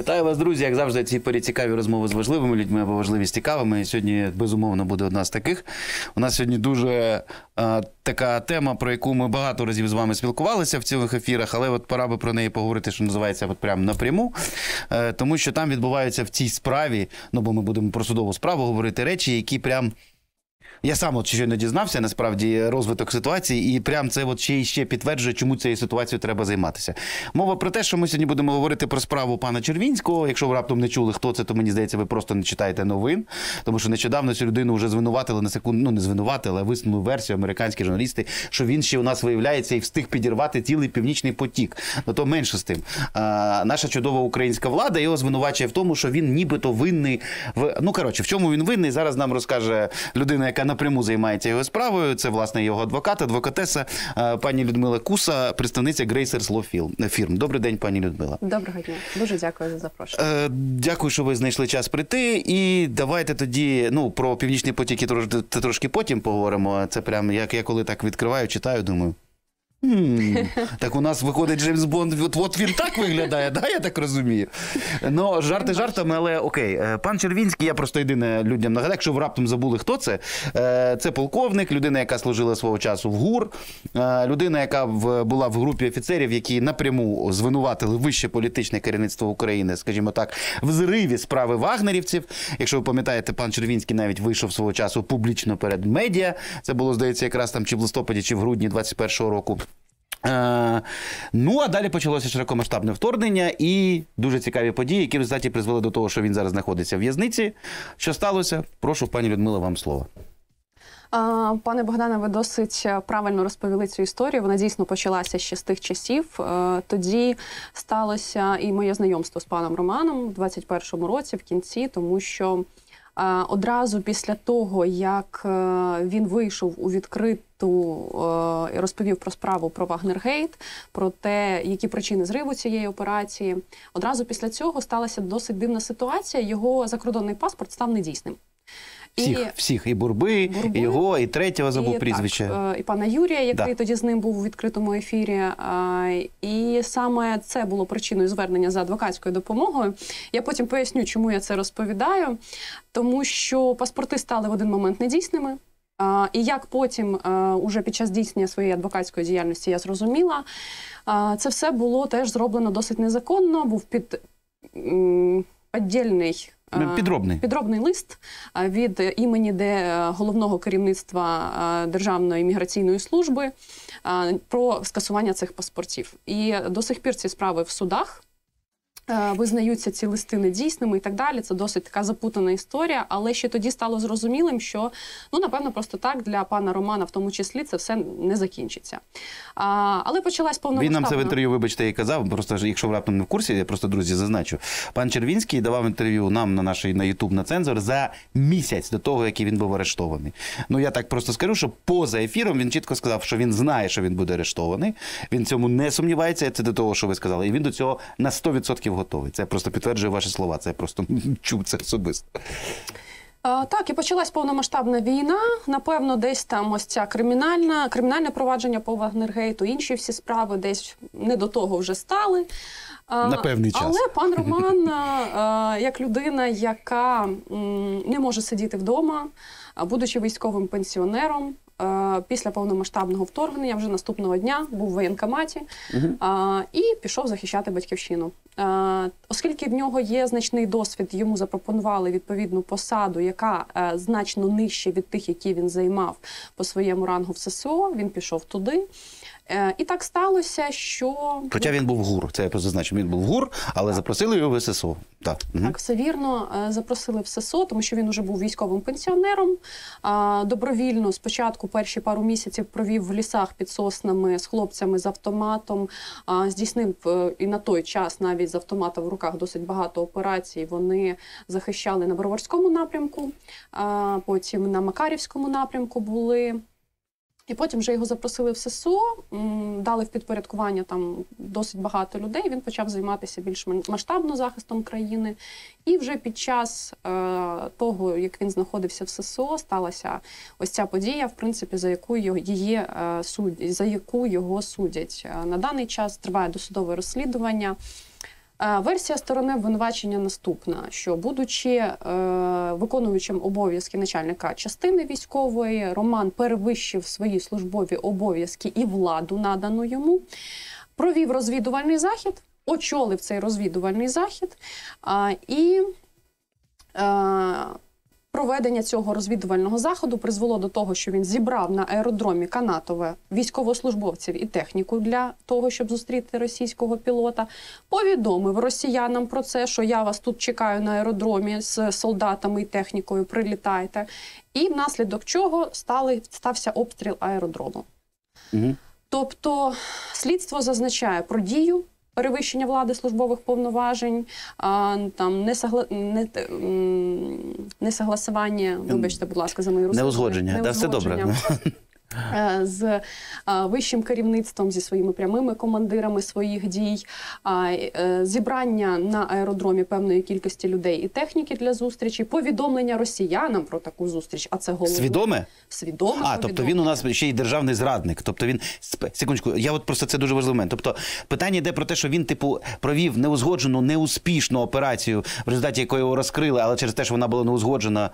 Вітаю вас, друзі. Як завжди, ці порі цікаві розмови з важливими людьми або важливі з цікавими. І сьогодні, безумовно, буде одна з таких. У нас сьогодні дуже е, така тема, про яку ми багато разів з вами спілкувалися в цих ефірах, але от пора би про неї поговорити, що називається от прямо напряму. Е, тому що там відбуваються в цій справі, ну бо ми будемо про судову справу говорити речі, які прям. Я сам от щойно дізнався насправді розвиток ситуації, і прям це от ще і ще підтверджує, чому цією ситуацією треба займатися. Мова про те, що ми сьогодні будемо говорити про справу пана Червінського. Якщо ви раптом не чули, хто це, то мені здається, ви просто не читаєте новин, тому що нещодавно цю людину вже звинуватили на секунду, ну не звинуватили, а висунули версію американські журналісти, що він ще у нас виявляється і встиг підірвати цілий північний потік. Ну то менше з тим. А, наша чудова українська влада його звинувачує в тому, що він нібито винний в ну коротше, в чому він винний. Зараз нам розкаже людина, яка напряму займається його справою. Це власне його адвокат, адвокатеса е, пані Людмила Куса, представниця Gracers Law Firm. Добрий день, пані Людмила. Доброго дня. Дуже дякую за запрошення. Е, Дякую, що ви знайшли час прийти. І давайте тоді ну про північні потіки трош, трошки потім поговоримо. Це прям як я коли так відкриваю, читаю, думаю. «Хм, так у нас виходить Джеймс Бонд, от, от він так виглядає, да, я так розумію. Ну, жарти жартами, але окей. Е, Пан Червінський, я просто єдине людям нагадаю, якщо ви раптом забули, хто це. Е, Це полковник, людина, яка служила свого часу в ГУР, е, людина, яка була в групі офіцерів, які напряму звинуватили вище політичне керівництво України, скажімо так, в зриві справи вагнерівців. Якщо ви пам'ятаєте, пан Червінський навіть вийшов свого часу публічно перед медіа. Це було, здається, якраз там чи в листопаді, чи в грудні 21-го року. Е, ну, а далі почалося широкомасштабне вторгнення і дуже цікаві події, які в результаті призвели до того, що він зараз знаходиться в в'язниці. Що сталося? Прошу, пані Людмила, вам слово. Пане Богдане, ви досить правильно розповіли цю історію. Вона дійсно почалася ще з тих часів. Е, Тоді сталося і моє знайомство з паном Романом у 21-му році, в кінці, тому що одразу після того, як е, він вийшов у відкриту е, і розповів про справу про Вагнергейт, про те, які причини зриву цієї операції, одразу після цього сталася досить дивна ситуація. Його закордонний паспорт став недійсним. Всіх, і, всіх, і бурби, Бурби, і його, і третього забув і, прізвище. Так, і пана Юрія, який Да. тоді з ним був у відкритому ефірі. І саме це було причиною звернення за адвокатською допомогою. Я потім поясню, чому я це розповідаю. Тому що паспорти стали в один момент недійсними. І як потім, уже під час здійснення своєї адвокатської діяльності, я зрозуміла, це все було теж зроблено досить незаконно. Був під піддільний Підробний. Підробний лист від імені де е, головного керівництва Державної міграційної служби про скасування цих паспортів. І до сих пір ці справи в судах. Е, Визнаються ці листи недійсними і так далі. Це досить така запутана історія. Але ще тоді стало зрозумілим, що ну напевно просто так для пана Романа, в тому числі, це все не закінчиться. А, але почалась Він нам це в інтерв'ю, вибачте, і казав. Просто якщо ви раптом не в курсі, я просто друзі зазначу. Пан Червінський давав інтерв'ю нам на нашій на Ютуб на цензор за місяць до того, як він був арештований. Ну я так просто скажу, що поза ефіром він чітко сказав, що він знає, що він буде арештований. Він цьому не сумнівається. Це до того, що ви сказали, і він до цього на 100% готовий. Це просто підтверджує ваші слова. Це просто чув це особисто. Так, і почалась повномасштабна війна. Напевно, десь там ось ця кримінальна, кримінальне провадження по Вагнергейту, інші всі справи десь не до того вже стали. А, На певний час. Але пан Роман, як людина, яка не може сидіти вдома, а, будучи військовим пенсіонером, після повномасштабного вторгнення вже наступного дня був в воєнкоматі і пішов захищати батьківщину. Оскільки в нього є значний досвід, йому запропонували відповідну посаду, яка е, значно нижче від тих, які він займав по своєму рангу в ССО. Він пішов туди. Е, І так сталося, що Хоча він був ГУР. Це я просто зазначив. Він був ГУР, але запросили його в ССО. Так. Так, все вірно е, запросили в ССО, тому що він уже був військовим пенсіонером. Добровільно спочатку перші пару місяців провів в лісах під соснами з хлопцями з автоматом. Здійснив е, і на той час навіть з автомата в руках досить багато операцій. Вони захищали на Броварському напрямку, потім на Макарівському напрямку були. І потім вже його запросили в ССО, дали в підпорядкування там досить багато людей. Він почав займатися більш масштабно захистом країни. І вже під час е, того, як він знаходився в ССО, сталася ось ця подія, в принципі, за яку його її е, суд, за яку його судять. Е, На даний час триває досудове розслідування. Версія сторони обвинувачення наступна: що, будучи е, виконуючим обов'язки начальника частини військової, Роман перевищив свої службові обов'язки і владу надану йому, провів розвідувальний захід, очолив цей розвідувальний захід а, і. Е, Проведення цього розвідувального заходу призвело до того, що він зібрав на аеродромі Канатове військовослужбовців і техніку для того, щоб зустріти російського пілота. Повідомив росіянам про це, що я вас тут чекаю на аеродромі з солдатами і технікою. Прилітайте. І внаслідок чого стали стався обстріл аеродрому. Угу. Тобто слідство зазначає про дію перевищення влади службових повноважень, а, там несагла... не... несогласування, вибачте, будь ласка, за мою русизми. Неузгодження. Да, все добре. Е, з вищим керівництвом, зі своїми прямими командирами своїх дій, е, зібрання на аеродромі певної кількості людей і техніки для зустрічі, повідомлення росіянам про таку зустріч, а це головне. Свідоме? Свідоме А, тобто він у нас ще й державний зрадник. Тобто він секундочку, я от просто це дуже важливий момент. Тобто питання йде про те, що він, типу, провів неузгоджену, неуспішну операцію, в результаті якої його розкрили, але через те, що вона була неузгоджена.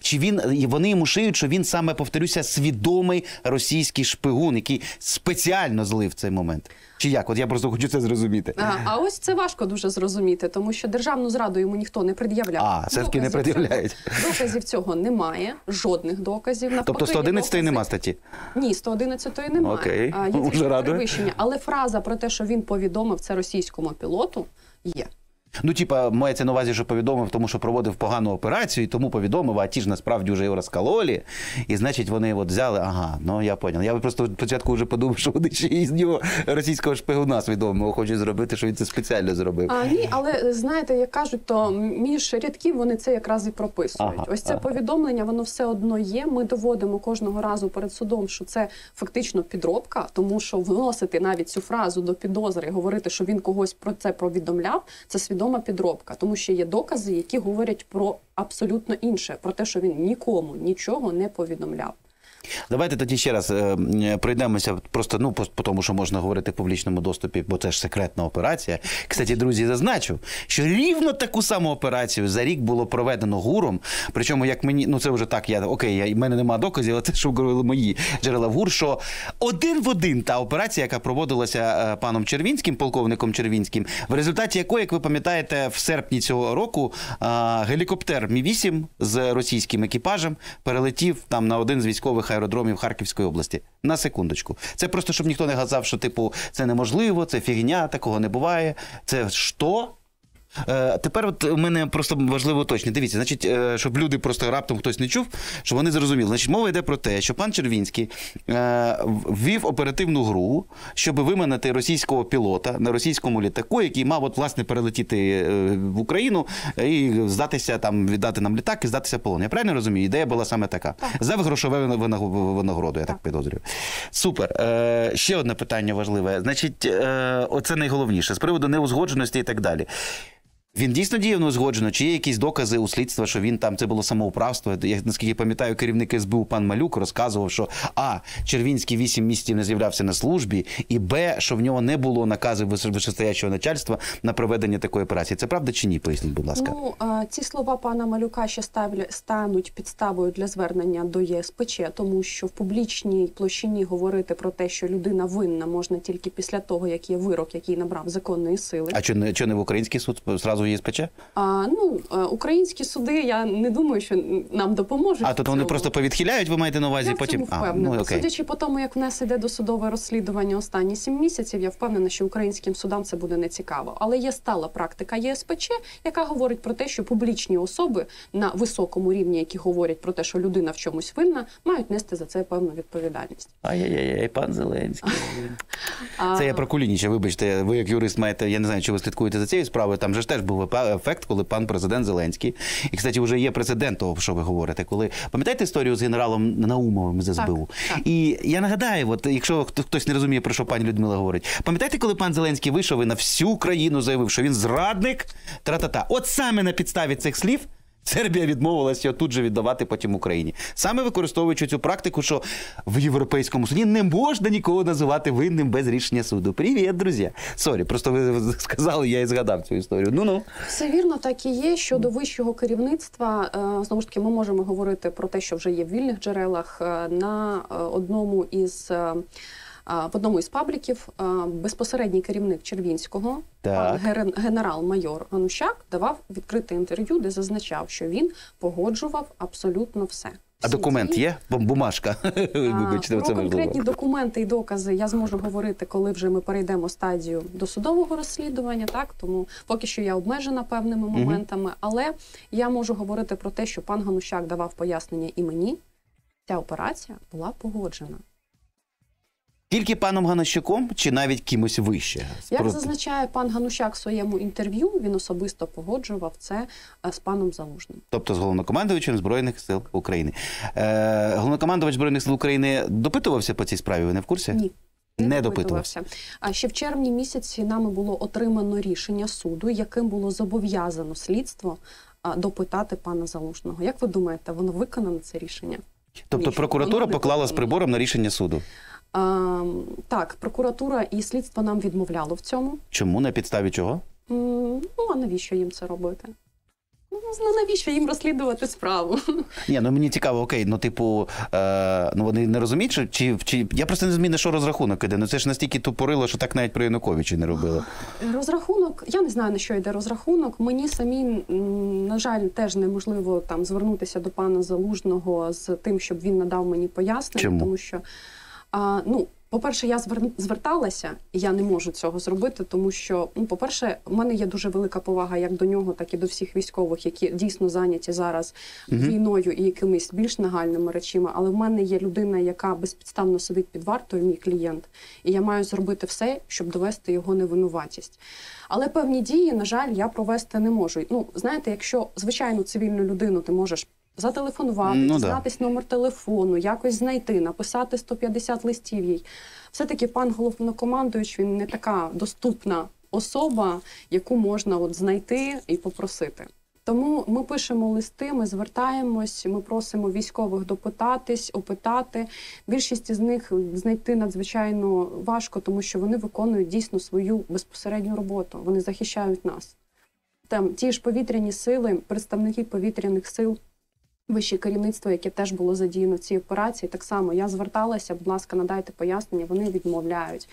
Чи він вони йому шиють, що він саме повторюся, свідомий російський шпигун, який спеціально злив цей момент? Чи як? От я просто хочу це зрозуміти. А, а ось це важко дуже зрозуміти, тому що державну зраду йому ніхто не пред'являв. А, все-таки не пред'являють. Доказів цього немає, жодних доказів. Навпаки, Тобто є 111 докази- нема статті. Ні, 111 немає. Окей. А, є Уже перевищення. Але фраза про те, що він повідомив це російському пілоту, є. Ну, типа, мається на увазі, що повідомив, тому що проводив погану операцію, і тому повідомив, а ті ж насправді вже його розкололи. І значить, вони от взяли, ага, ну я поняв. Я просто спочатку вже подумав, що вони ще із нього російського шпигуна свідомого хочуть зробити, що він це спеціально зробив. А ні, але знаєте, як кажуть, то між рядків вони це якраз і прописують. Ага, Ось це ага. повідомлення, воно все одно є. Ми доводимо кожного разу перед судом, що це фактично підробка, тому що вносити навіть цю фразу до підозри, говорити, що він когось про це повідомляв, це свідома підробка, тому що є докази, які говорять про абсолютно інше, про те, що він нікому нічого не повідомляв. Давайте тоді ще раз е, пройдемося просто ну по, тому, що можна говорити в публічному доступі, бо це ж секретна операція. Кстати, друзі, зазначу, що рівно таку саму операцію за рік було проведено гуром. Причому, як мені, ну це вже так, я окей, я, в мене немає доказів, але це що говорили мої джерела в ГУР, що один в один та операція, яка проводилася е, паном Червінським, полковником Червінським, в результаті якої, як ви пам'ятаєте, в серпні цього року е, гелікоптер Мі-8 з російським екіпажем перелетів там на один з військових аеродромів Харківської області. На секундочку. Це просто щоб ніхто не казав, що типу це неможливо, це фігня, такого не буває. Це що? Е, тепер от у мене просто важливо уточнити. Дивіться, значить, е, щоб люди просто раптом хтось не чув, щоб вони зрозуміли. Значить, мова йде про те, що пан Червінський е, ввів оперативну гру, щоб виманити російського пілота на російському літаку, який мав от, власне перелетіти в Україну і здатися там, віддати нам літак і здатися в полон. Я правильно розумію? Ідея була саме така. За грошове винагороду, я так підозрюю. Супер. Ще одне питання важливе. Значить, оце найголовніше з приводу неузгодженості і так далі. Він дійсно діяв неузгоджено, чи є якісь докази у слідства, що він там це було самоуправство? Я наскільки пам'ятаю, керівник СБУ пан Малюк розказував, що А. Червінський вісім місяців не з'являвся на службі, і Б, що в нього не було наказів вищестоячого начальства на проведення такої операції. Це правда чи ні? Поясніть, будь ласка. Ну, ці слова пана Малюка ще ставлю, стануть підставою для звернення до ЄСПЧ, тому що в публічній площині говорити про те, що людина винна можна тільки після того, як є вирок, який набрав законної сили. А чи не, чи не в український суд зразу її спече? А, ну, е, українські суди, я не думаю, що нам допоможуть. А тут вони просто повідхиляють, ви маєте на увазі Я в потім. А, впевнена. ну. Судячи по тому, як в нас іде досудове розслідування останні сім місяців, я впевнена, що українським судам це буде нецікаво. Але є стала практика ЄСПЧ, яка говорить про те, що публічні особи на високому рівні, які говорять про те, що людина в чомусь винна, мають нести за це певну відповідальність. Ай-яй-яй, пан Зеленський. Це я про Кулініча, вибачте, ви як юрист маєте, я не знаю, чи ви слідкуєте за цією справою. Там же ж теж був ефект, коли пан президент Зеленський, і, кстати, вже є прецедент того, що ви говорите. Коли пам'ятаєте історію з генералом Наумовим з СБУ? так. І я нагадаю, от якщо хто- хтось не розуміє, про що пані Людмила говорить, пам'ятаєте, коли пан Зеленський вийшов і на всю країну заявив, що він зрадник, тра-та-та. От саме на підставі цих слів. Сербія відмовилася тут же віддавати потім Україні. Саме використовуючи цю практику, що в Європейському суді не можна нікого називати винним без рішення суду. Привіт, друзі. Sorry, просто ви сказали, я і згадав цю історію. Ну ну. Все вірно, так і є. Щодо вищого керівництва, е, знову ж таки, ми можемо говорити про те, що вже є в вільних джерелах е, на е, одному із. В одному із пабліків безпосередній керівник Червінського, Так. пан генерал-майор Ганущак, давав відкрите інтерв'ю, де зазначав, що він погоджував абсолютно все. А Всі документ є? Бумажка. Вибачте, про це важливо. конкретні документи і докази я зможу говорити, коли вже ми перейдемо стадію досудового розслідування. Так тому поки що я обмежена певними моментами, але я можу говорити про те, що пан Ганущак давав пояснення і мені. Ця операція була погоджена. Тільки паном Ганащуком чи навіть кимось вище? Як зазначає пан Ганущак в своєму інтерв'ю, він особисто погоджував це е, з паном Залужним. Тобто з головнокомандувачем Збройних сил України. Е, головнокомандувач Збройних сил України допитувався по цій справі, ви не в курсі? Ні. Не допитувався. А ще в червні місяці нами було отримано рішення суду, яким було зобов'язано слідство допитати пана Залужного. Як ви думаєте, воно виконано це рішення? Тобто прокуратура поклала з прибором на рішення суду. А, так, прокуратура і слідство нам відмовляло в цьому. Чому на підставі чого? Ну а навіщо їм це робити? Ну навіщо їм розслідувати справу? Ні, ну мені цікаво, окей, ну типу, е, ну вони не розуміють, що чи, чи я просто не на що розрахунок іде. Ну це ж настільки тупорило, що так навіть при Януковичі не робили. Розрахунок, я не знаю на що йде розрахунок. Мені самі, на жаль, теж неможливо там звернутися до пана Залужного з тим, щоб він надав мені пояснення, Чому? тому що а, ну. По-перше, я звер- зверталася, і я не можу цього зробити, тому що, ну, по-перше, в мене є дуже велика повага як до нього, так і до всіх військових, які дійсно зайняті зараз війною і якимись більш нагальними речами. Але в мене є людина, яка безпідставно сидить під вартою, мій клієнт, і я маю зробити все, щоб довести його невинуватість. Але певні дії, на жаль, я провести не можу. Ну, знаєте, якщо звичайну цивільну людину ти можеш. Зателефонувати, Ну, да. дізнатись номер телефону, якось знайти, написати 150 листів їй. Все-таки пан головнокомандуючий він не така доступна особа, яку можна от знайти і попросити. Тому ми пишемо листи, ми звертаємось, ми просимо військових допитатись, опитати. Більшість із них знайти надзвичайно важко, тому що вони виконують дійсно свою безпосередню роботу. Вони захищають нас. Там ті ж повітряні сили, представники повітряних сил. Вище керівництво, яке теж було задіяно в цій операції, так само я зверталася, будь ласка, надайте пояснення, вони відмовляють.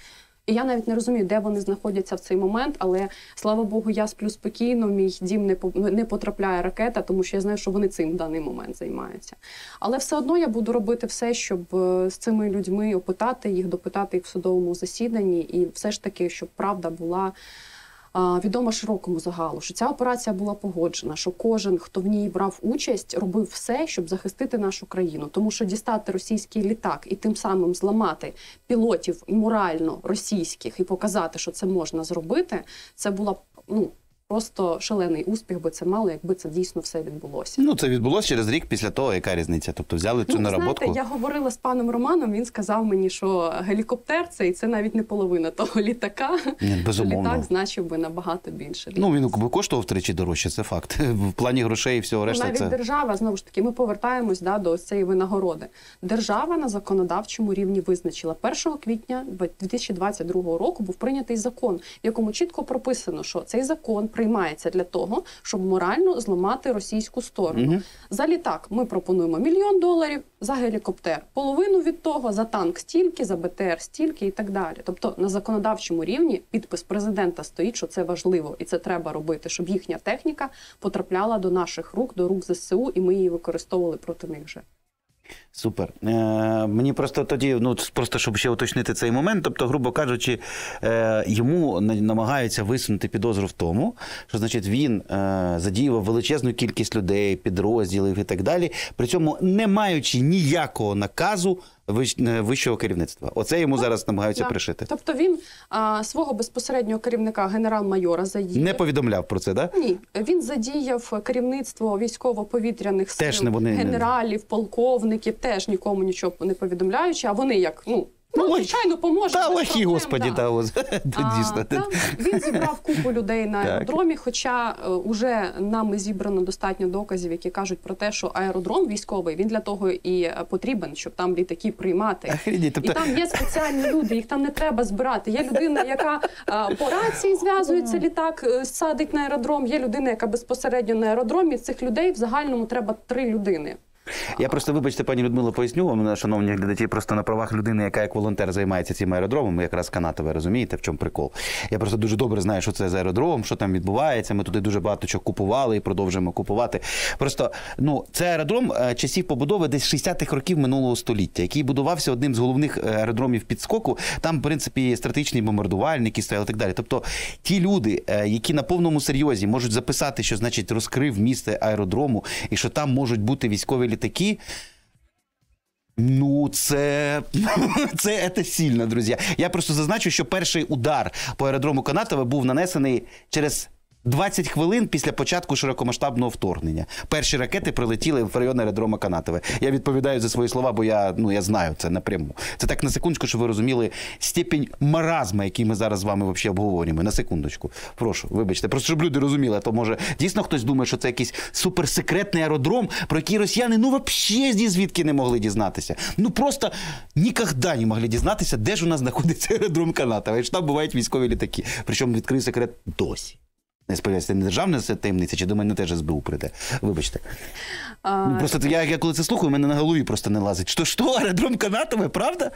І я навіть не розумію, де вони знаходяться в цей момент, але слава Богу, я сплю спокійно, мій дім не не потрапляє ракета, тому що я знаю, що вони цим в даний момент займаються. Але все одно я буду робити все, щоб е, з цими людьми опитати їх, допитати їх в судовому засіданні, і все ж таки, щоб правда була відома широкому загалу, що ця операція була погоджена, що кожен, хто в ній брав участь, робив все, щоб захистити нашу країну. Тому що дістати російський літак і тим самим зламати пілотів морально російських і показати, що це можна зробити, це була ну. Просто шалений успіх би це мало, якби це дійсно все відбулося. Ну це відбулося через рік після того, яка різниця. Тобто взяли цю Ну, наработку. знаєте, я говорила з паном Романом. Він сказав мені, що гелікоптер це і це навіть не половина того літака. Ні, безумовно. літак значив би набагато більше. Ну він би коштував втричі дорожче, це факт. В плані грошей і всього Ну, решта. навіть Це держава знову ж таки, ми повертаємось да, до ось цієї винагороди. Держава на законодавчому рівні визначила 1 квітня 2022 року був прийнятий закон, в якому чітко прописано, що цей закон приймається для того, щоб морально зламати російську сторону. Мгм. За літак ми пропонуємо мільйон доларів, за гелікоптер половину від того, за танк стільки, за БТР стільки і так далі. Тобто на законодавчому рівні підпис президента стоїть, що це важливо і це треба робити, щоб їхня техніка потрапляла до наших рук, до рук ЗСУ, і ми її використовували проти них вже. Супер. Е, мені просто тоді, ну просто щоб ще уточнити цей момент. Тобто, грубо кажучи, е, йому на- намагаються висунути підозру в тому, що значить він е, задіював величезну кількість людей, підрозділів і так далі, при цьому не маючи ніякого наказу вищого керівництва. Оце йому зараз намагаються Так. пришити. Тобто він а, свого безпосереднього керівника генерал-майора задіяв. Не повідомляв про це, да? Ні, він задіяв керівництво військово-повітряних сил, Теж не вони не- генералів, полковників, теж нікому нічого не повідомляючи. А вони, як ну Ну, лох- звичайно, поможе. Та проблем, господі, та ось. Дійсно. він зібрав купу людей на аеродромі. Хоча е, уже нами зібрано достатньо доказів, які кажуть про те, що аеродром військовий він для того і е, потрібен, щоб там літаки приймати. Тобто- І там є спеціальні люди, їх там не треба збирати. Є людина, яка е, по рації зв'язується, літак е, садить на аеродром. Є людина, яка безпосередньо на аеродромі. Цих людей в загальному треба три людини. Я просто, вибачте, пані Людмило, поясню вам, шановні глядачі, просто на правах людини, яка як волонтер займається цим аеродромом, якраз канатове, розумієте, в чому прикол. Я просто дуже добре знаю, що це за аеродром, що там відбувається. Ми туди дуже багато чого купували і продовжуємо купувати. Просто ну, це аеродром е, часів побудови десь 60-х років минулого століття, який будувався одним з головних е, аеродромів підскоку. Там, в принципі, стратегічні бомбардувальники стояли і так далі. Тобто, ті люди, е, які на повному серйозі можуть записати, що значить розкрив місце аеродрому, і що там можуть бути військові літаки. Ну, це, це, це сильно, друзі. Я просто зазначу, що перший удар по аеродрому Канатове був нанесений через 20 хвилин після початку широкомасштабного вторгнення. Перші ракети прилетіли в район аеродрома Канатове. Я відповідаю за свої слова, бо я, ну, я знаю це напряму. Це так на секундочку, щоб ви розуміли степінь маразма, який ми зараз з вами взагалі обговорюємо. На секундочку. Прошу, вибачте, просто щоб люди розуміли, а то може дійсно хтось думає, що це якийсь суперсекретний аеродром, про який росіяни ну взагалі звідки не могли дізнатися. Ну просто ніколи не могли дізнатися, де ж у нас знаходиться аеродром Канатова. І що там бувають військові літаки. Причому відкрив секрет досі. Не сподіваюся, це не державна таємниця, чи до мене теж СБУ прийде. Вибачте. А, просто я, я коли це слухаю, у мене на голові просто не лазить. Що, що, аеродром Канатове, правда?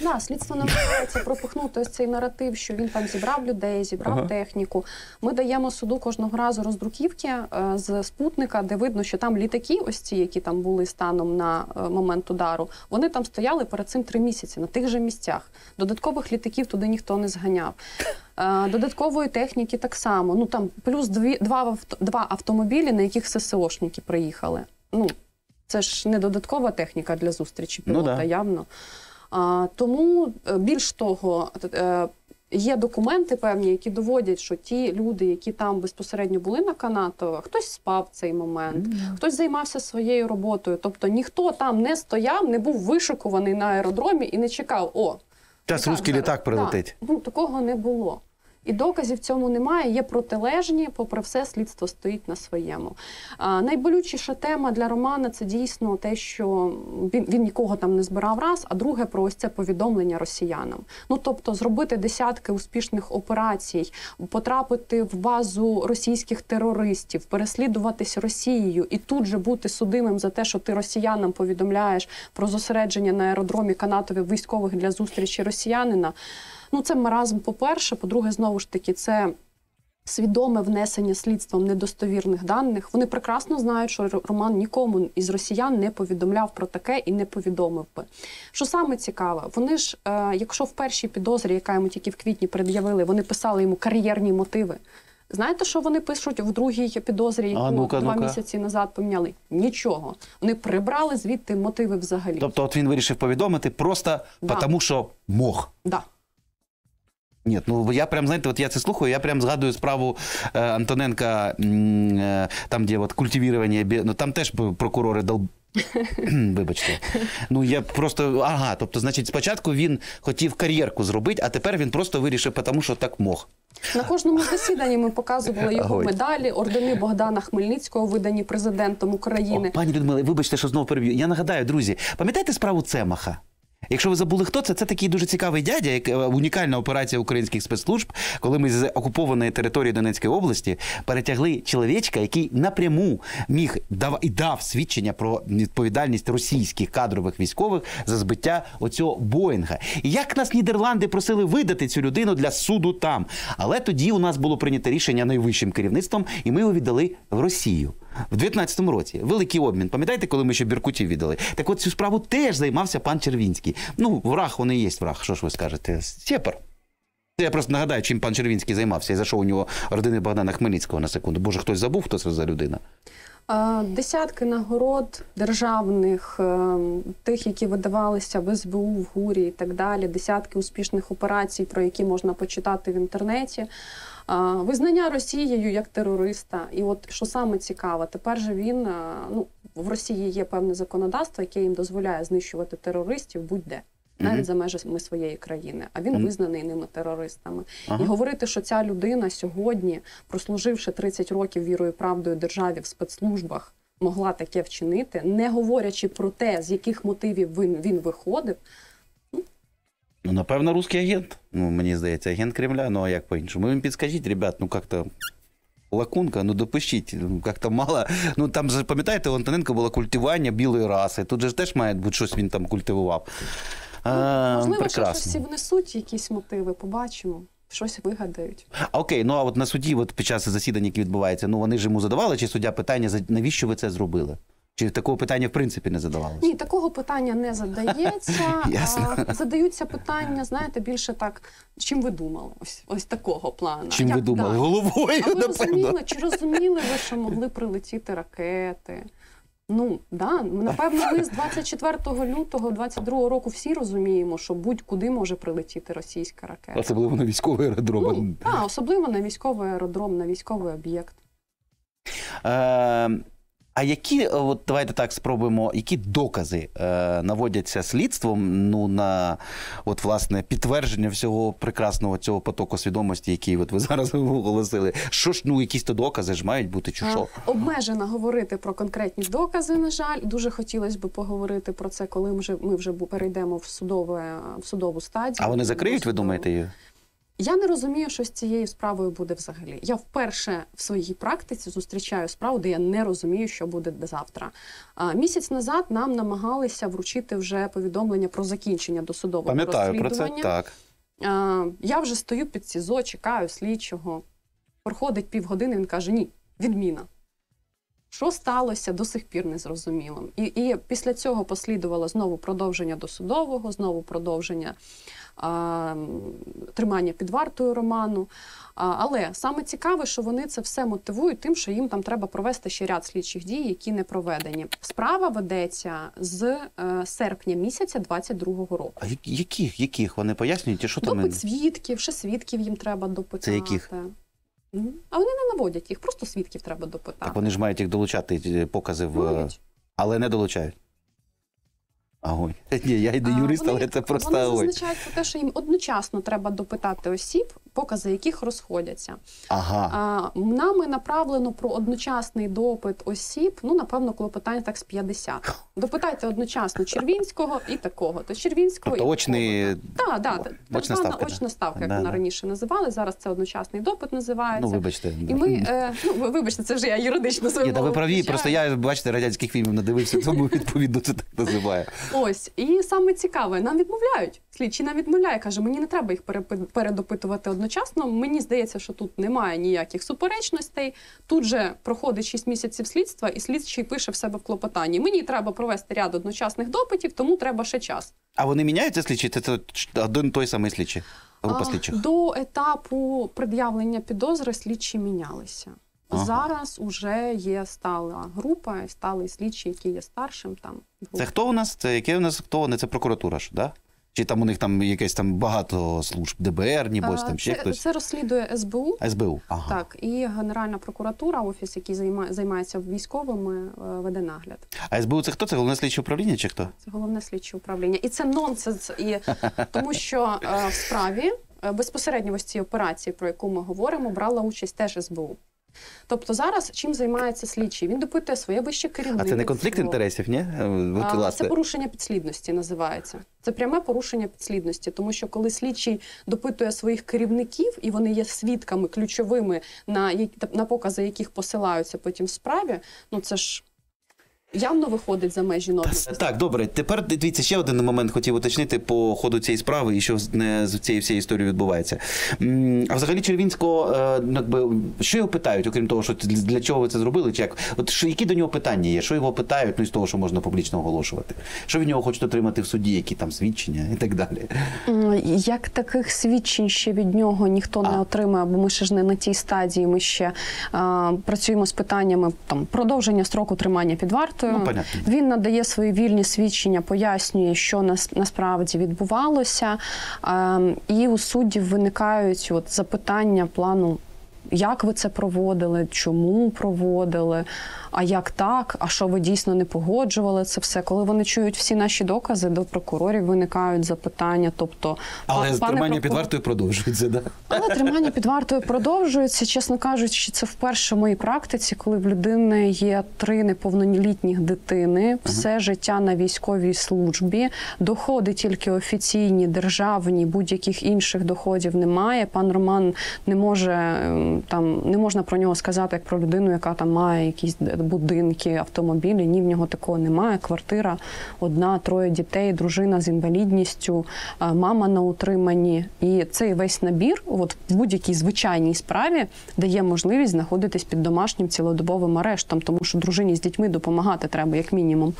Да, слідство намагається пропихнути ось цей наратив, що він там зібрав людей, зібрав Ага. техніку. Ми даємо суду кожного разу роздруківки е, з спутника, де видно, що там літаки, ось ці, які там були станом на е, момент удару, вони там стояли перед цим три місяці на тих же місцях. Додаткових літаків туди ніхто не зганяв. Е, Додаткової техніки так само. Ну там плюс дві, два, два автомобілі, на яких ССОшники приїхали. Ну, це ж не додаткова техніка для зустрічі Ну пілота, да. явно. А, тому е, більш того, е, є документи певні, які доводять, що ті люди, які там безпосередньо були на Канатово, хтось спав в цей момент, хтось займався своєю роботою. Тобто ніхто там не стояв, не був вишикуваний на аеродромі і не чекав. О, Літак русський літак прилетить. Ну такого не було. І доказів цьому немає. Є протилежні, попри все, слідство стоїть на своєму. А, найболючіша тема для Романа це дійсно те, що він, він нікого там не збирав раз, а друге про ось це повідомлення росіянам. Ну тобто, зробити десятки успішних операцій, потрапити в базу російських терористів, переслідуватись Росією і тут же бути судимим за те, що ти росіянам повідомляєш про зосередження на аеродромі Канатові військових для зустрічі росіянина. Ну, це маразм, по-перше. По-друге, знову ж таки, це свідоме внесення слідством недостовірних даних. Вони прекрасно знають, що Роман нікому із росіян не повідомляв про таке і не повідомив би. Що саме цікаве, вони ж, е, якщо в першій підозрі, яка йому тільки в квітні пред'явили, вони писали йому кар'єрні мотиви. Знаєте, що вони пишуть в другій підозрі, яку А, ну-ка, два ну-ка. місяці назад поміняли? Нічого. Вони прибрали звідти мотиви взагалі. Тобто, от він вирішив повідомити просто Да. тому, що мог. Да. Ні, ну я прям знаєте, от я це слухаю, я прям згадую справу е, Антоненка, е, там, де от культивірування, ну там теж прокурори дол. Вибачте. Ну я просто. Ага, тобто, значить, спочатку він хотів кар'єрку зробити, а тепер він просто вирішив, тому що так мог. На кожному засіданні ми показували його Огонь. медалі, ордени Богдана Хмельницького, видані президентом України. О, пані Людмила, вибачте, що знову переб'ю. Я нагадаю, друзі, пам'ятаєте справу Цемаха? Якщо ви забули, хто це, це такий дуже цікавий дядя, як е, унікальна операція українських спецслужб, коли ми з окупованої території Донецької області перетягли чоловічка, який напряму міг дав і дав свідчення про відповідальність російських кадрових військових за збиття оцього Боїнга. І як нас Нідерланди просили видати цю людину для суду там. Але тоді у нас було прийнято рішення найвищим керівництвом, і ми його віддали в Росію. В 19-му році великий обмін. Пам'ятаєте, коли ми ще Біркутів віддали? Так от цю справу теж займався пан Червінський. Ну, враг він і є враг. Що ж ви скажете? Сєпар. Я просто нагадаю, чим пан Червінський займався і за що у нього родини Богдана Хмельницького на секунду. Боже, хтось забув, хто це за людина. Десятки нагород державних, е, тих, які видавалися в СБУ, в ГУРі і так далі, десятки успішних операцій, про які можна почитати в інтернеті. Визнання Росією як терориста. І от що саме цікаво, тепер же він ну в Росії є певне законодавство, яке їм дозволяє знищувати терористів будь-де. навіть Мгм. за межами своєї країни. А він Мгм. визнаний ними терористами. Ага. І говорити, що ця людина сьогодні, прослуживши 30 років вірою і правдою державі в спецслужбах, могла таке вчинити, не говорячи про те, з яких мотивів він, він виходив. Ну, напевно, русський агент. Ну, мені здається, агент Кремля, ну а як по-іншому? Ви їм підскажіть, ребят, ну як-то. Лакунка, ну допишіть, ну як-то мало. Ну там же, пам'ятаєте, у Антоненко було культивування білої раси. Тут же ж теж має бути щось він там культивував. А, Можливо, що щось прекрасно. внесуть якісь мотиви, побачимо, щось вигадають. А окей, ну а от на суді, от під час засідання, які відбувається, ну вони ж йому задавали, чи суддя питання, навіщо ви це зробили? Чи такого питання в принципі не задавалося? Ні, такого питання не задається. Ясно. Задаються питання, знаєте, більше так, чим ви думали? Ось ось такого плану. Чим Як ви думали? так? Головою, А ви напевно. розуміли, чи розуміли ви, що могли прилетіти ракети? Ну, да, напевно, ми з 24 лютого 22 року всі розуміємо, що будь-куди може прилетіти російська ракета. Особливо на військовий аеродром. Ну, а, особливо на військовий аеродром, на військовий об'єкт. Е, а які, от давайте так спробуємо, які докази е, наводяться слідством ну, на от, власне, підтвердження всього прекрасного цього потоку свідомості, який от ви зараз оголосили? Що ж, ну, якісь то докази ж мають бути, чи що? А, Обмежено говорити про конкретні докази, на жаль. Дуже хотілося б поговорити про це, коли ми вже, ми вже перейдемо в, судове, в судову стадію. А вони закриють, ви думаєте? її? Я не розумію, що з цією справою буде взагалі. Я вперше в своїй практиці зустрічаю справу, де я не розумію, що буде завтра. Місяць назад нам намагалися вручити вже повідомлення про закінчення досудового Пам'ятаю про це. Так. Я вже стою під СІЗО, чекаю слідчого. Проходить півгодини, він каже: ні, відміна. Що сталося, до сих пір не зрозуміло. І, і після цього послідувало знову продовження досудового, знову продовження а, тримання під вартою роману. А, але саме цікаве, що вони це все мотивують тим, що їм там треба провести ще ряд слідчих дій, які не проведені. Справа ведеться з е, серпня місяця 22-го року. А яких, яких? Вони пояснюють, і що там? Допит свідків, ще свідків їм треба допитати. Це яких? А вони не наводять їх, просто свідків треба допитати. Так вони ж мають їх долучати, покази в. Мають. Але не долучають. Огонь. Ні, я йду юрист, вони- але це просто Вони огонь. зазначають про те, що їм одночасно треба допитати осіб, покази яких розходяться. Ага. А, нами направлено про одночасний допит осіб, ну, напевно, клопотань так з 50. Допитайте одночасно Червінського і такого. То Червінського Тобто і очний. Так, да, Очна так звана ставка, да. очна ставка, як Да, вона да. раніше називали. Зараз це одночасний допит називається. Ну, вибачте. І ми, е, ну вибачте, це вже я юридично свою Ні, та ви праві, просто я, бачите, радянських фільмів надивився, тому відповідно це так називає. Ось і саме цікаве, нам відмовляють. Слідчий нам відмовляє, каже, мені не треба їх передопитувати одночасно. Мені здається, що тут немає ніяких суперечностей. Тут же проходить 6 місяців слідства, і слідчий пише в себе в клопотанні. Мені треба провести ряд одночасних допитів, тому треба ще час. А вони міняються слідчі? Це, це один той самий слідчий? Група слідчих. До етапу пред'явлення підозри слідчі мінялися. Ага. Зараз уже є стала група, і сталий слідчий, який є старшим. Там Це хто у нас? Це яке у нас хто вони? Це прокуратура ж, да? Чи там у них там якесь там багато служб, ДБР, нібось там ще це, хтось? це розслідує СБУ. СБУ. Ага. Так, і Генеральна прокуратура, офіс, який займа, займається військовими, е, веде нагляд. А СБУ це хто? Це головне слідче управління чи хто? Це головне слідче управління. І це нонсенс. І тому що е, в справі е, безпосередньо в ось цій операції, про яку ми говоримо, брала участь теж СБУ. Тобто зараз чим займається слідчий? Він допитує своє вище А керівництво. це не конфлікт інтересів, ні? Е, От, А, Це порушення підслідності називається. Це пряме порушення підслідності, тому що коли слідчий допитує своїх керівників, і вони є свідками ключовими, на, на покази яких посилаються потім в справі, ну це ж явно виходить за межі норми. Так, добре. Тепер дивіться, ще один момент хотів уточнити по ходу цієї справи і що з- не з цією всією історією відбувається. А взагалі Червінського, е, ну, якби, що його питають, окрім того, що для для чого ви це зробили? Чи як? От що, які до нього питання є? Що його питають, ну, з того, що можна публічно оголошувати? Що від нього хочуть отримати в суді, які там свідчення і так далі? Як таких свідчень ще від нього ніхто не отримає, бо ми ще ж не на тій стадії. Ми ще а, працюємо з питаннями там продовження строку тримання під вартою. Ну. Він надає свої вільні свідчення, пояснює, що нас насправді відбувалося. А, і у суддів виникають от запитання плану. Як ви це проводили, чому проводили, а як так, а що ви дійсно не погоджували це все. Коли вони чують всі наші докази, до прокурорів виникають запитання. Тобто, Але пане тримання під вартою продовжується, да? але тримання під вартою продовжується. Чесно кажучи, це вперше в моїй практиці, коли в людини є три неповнолітніх дитини, все життя на військовій службі, доходи тільки офіційні, державні, будь-яких інших доходів немає. Пан Роман не може ем, там не можна про нього сказати як про людину, яка там має якісь будинки, автомобілі. Ні, в нього такого немає. Квартира одна, троє дітей, дружина з інвалідністю, мама на утриманні. І цей весь набір, от в будь-якій звичайній справі, дає можливість знаходитись під домашнім цілодобовим арештом, тому що дружині з дітьми допомагати треба, як мінімум,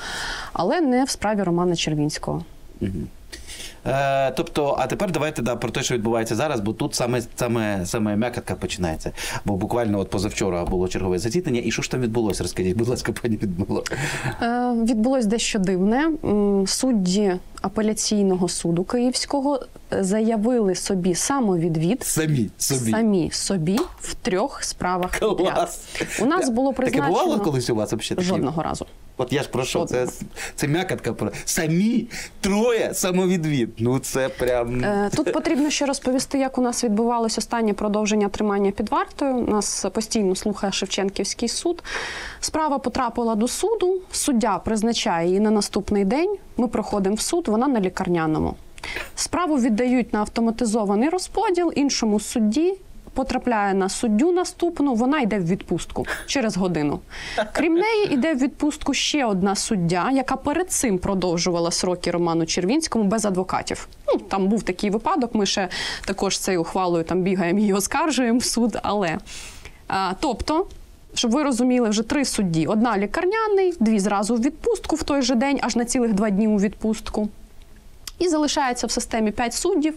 але не в справі Романа Червінського. Е, тобто, а тепер давайте да, про те, що відбувається зараз, бо тут саме, саме, саме м'якотка починається. Бо буквально от позавчора було чергове засідання. І що ж там відбулося? Розкажіть, будь ласка, пані Відмило. Е, Відбулось дещо дивне. Судді апеляційного суду Київського е, заявили собі самовідвід. Самі собі. Самі собі в трьох справах. Клас. У нас було Таке бувало колись у вас взагалі? жодного разу. От я ж про що? Це, це м'якотка про самі троє самовідвід. Ну це прям. Е, Тут потрібно ще розповісти, як у нас відбувалось останнє продовження тримання під вартою. Нас постійно слухає Шевченківський суд. Справа потрапила до суду. Суддя призначає її на наступний день. Ми проходимо в суд, вона на лікарняному. Справу віддають на автоматизований розподіл іншому судді. Потрапляє на суддю наступну, вона йде в відпустку через годину. Крім неї, йде в відпустку ще одна суддя, яка перед цим продовжувала сроки Роману Червінському без адвокатів. Ну там був такий випадок. Ми ще також цією ухвалою там бігаємо і оскаржуємо в суд. Але а, тобто. Щоб ви розуміли, вже три судді: одна лікарняний, дві зразу в відпустку в той же день, аж на цілих два дні у відпустку. І залишається в системі п'ять суддів,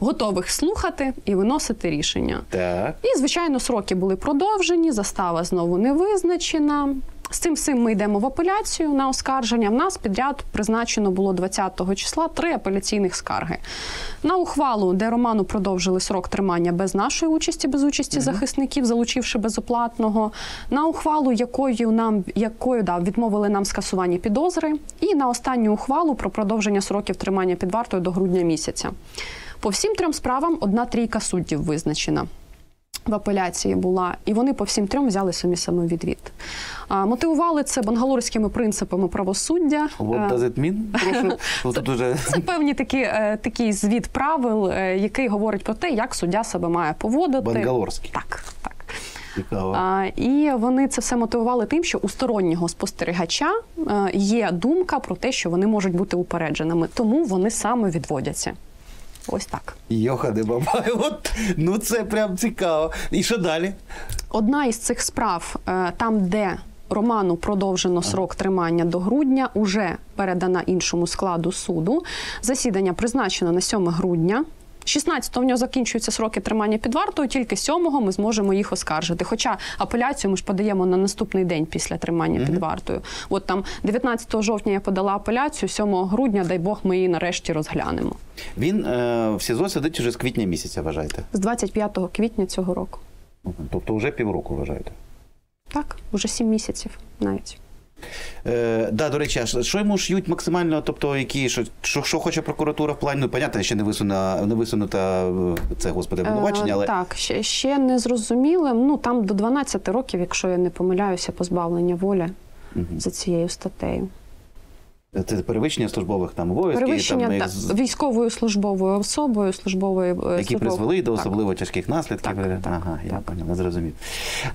готових слухати і виносити рішення. Так. І, звичайно, сроки були продовжені, застава знову не визначена. З цим всім ми йдемо в апеляцію на оскарження. В нас підряд призначено було 20 числа три апеляційних скарги. На ухвалу, де Роману продовжили срок тримання без нашої участі, без участі захисників, залучивши безоплатного. На ухвалу, якою нам якою да, відмовили нам скасування підозри, і на останню ухвалу про продовження сроків тримання під вартою до грудня місяця. По всім трьом справам одна трійка суддів визначена. В апеляції була, і вони по всім трьом взяли самі самовідвід. А, мотивували це бангалорськими принципами правосуддя. What Е, does it mean? Прошу. Тут уже... Це певні такі, е, такий звіт правил, е, який говорить про те, як суддя себе має поводити. Бангалорський. Так, так. Цікаво. А, і вони це все мотивували тим, що у стороннього спостерігача є думка про те, що вони можуть бути упередженими, тому вони саме відводяться. Ось так. Йохане бабай, от, ну це прям цікаво. І що далі? Одна із цих справ, е, там, де Роману продовжено срок тримання до грудня, уже передана іншому складу суду. Засідання призначено на 7 грудня. 16-го в нього закінчуються сроки тримання під вартою, тільки 7-го ми зможемо їх оскаржити. Хоча апеляцію ми ж подаємо на наступний день після тримання під вартою. От там 19 жовтня я подала апеляцію, 7 грудня, дай Бог, ми її нарешті розглянемо. Він е, в СІЗО сидить уже з квітня місяця, вважаєте? З 25 квітня цього року. Тобто вже півроку вважаєте. Так, вже 7 місяців навіть. Е, да, до речі, що- йому ш'ють максимально, тобто які, що, що, що хоче прокуратура в плані, ну, понятно, ще не висуна, не висунута е, це, господи, обвинувачення, але Е, Так, ще, ще не зрозуміли. Ну там до 12 років, якщо я не помиляюся, позбавлення волі за цією статтею. Це перевищення службових там обов'язків, Перевищення там, та, військовою службовою особою, службовою е, які службов- призвели до Так. особливо тяжких наслідків. Так, так, ага, я так. поняла, зрозумів.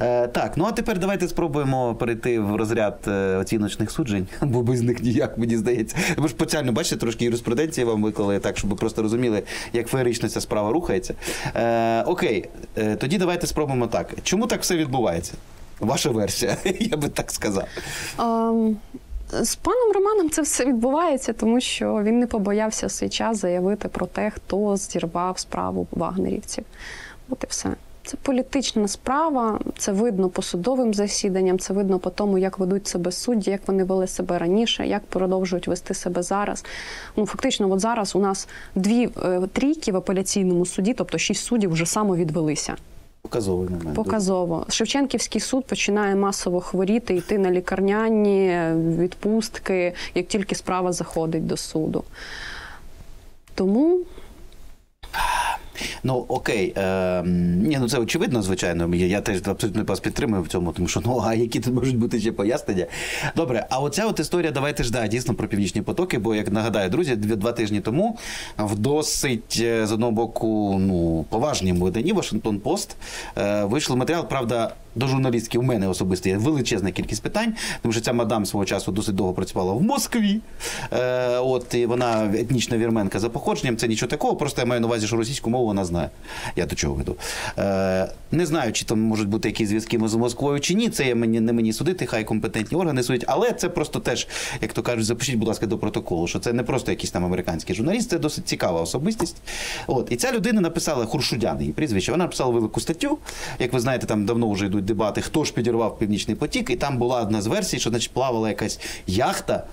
Е, так, ну а тепер давайте спробуємо перейти в розряд е, оціночних суджень, бо без них ніяк, мені здається. Ви ж спеціально бачите, трошки юриспруденції вам виклали, так, щоб ви просто розуміли, як феєрично ця справа рухається. Е, окей, е, тоді давайте спробуємо так. Чому так все відбувається? Ваша версія, я би так сказав. Ем, З паном Романом це все відбувається, тому що він не побоявся в свій час заявити про те, хто зірвав справу вагнерівців. От і все. Це політична справа, це видно по судовим засіданням, це видно по тому, як ведуть себе судді, як вони вели себе раніше, як продовжують вести себе зараз. Ну фактично, от зараз у нас дві е, трійки в апеляційному суді, тобто шість суддів, вже самовідвелися. Показовий момент. Показово. Шевченківський суд починає масово хворіти, йти на лікарняні відпустки, як тільки справа заходить до суду. Тому Ну окей, е, ні, ну це очевидно, звичайно. Я, теж абсолютно вас підтримую в цьому, тому що ну а які тут можуть бути ще пояснення? Добре, а оця от історія, давайте ж да, дійсно про північні потоки. Бо як нагадаю, друзі, два тижні тому в досить е, з одного боку ну поважнім виданні Вашингтон Пост е, вийшов матеріал, правда. До журналістки у мене особисто є величезна кількість питань, тому що ця мадам свого часу досить довго працювала в Москві. Е, от і вона етнічна вірменка за походженням. Це нічого такого. Просто я маю на увазі, що російську мову вона знає. Я до чого веду. Е, не знаю, чи там можуть бути якісь зв'язки з Москвою чи ні. Це я мені не мені судити, хай компетентні органи судять. Але це просто теж, як то кажуть, запишіть, будь ласка, до протоколу, що це не просто якийсь там американський журналіст, це досить цікава особистість. От і ця людина написала Хуршудян, її прізвище. Вона написала велику статтю. Як ви знаєте, там давно вже йдуть дебати, хто ж підірвав північний потік, і там була одна з версій, що значить плавала якась яхта.